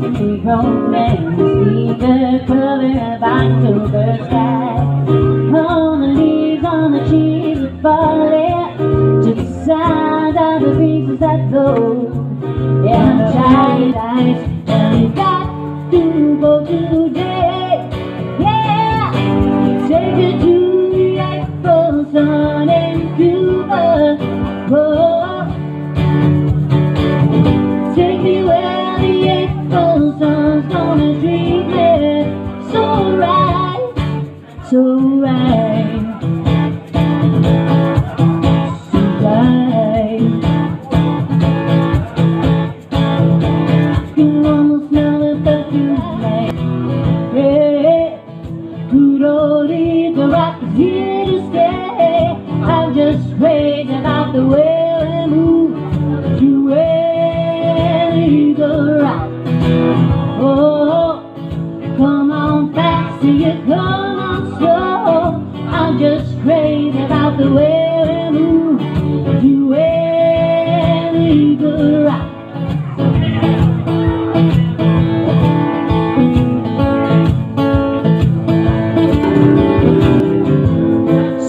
make romance. Eager color of October sky. All the leaves on the trees are falling to the sound of the breezes that blow. And the giant so right. So right. can almost smell the perfume like Hey, good old Eagle Rock is here to stay I'm just crazy about the way we move To Eagle Rock Oh, come on fast, see you come crazy about the way we move To where Eagle Rock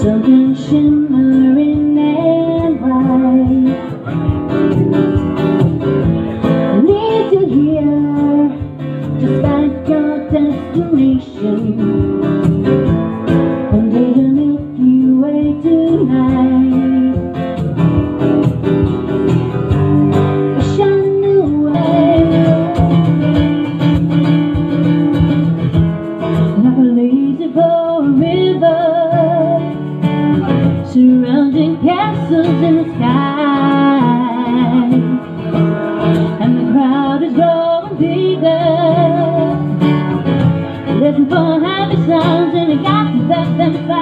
Something shimmering and white Need to hear Just like your destination and you got to let them.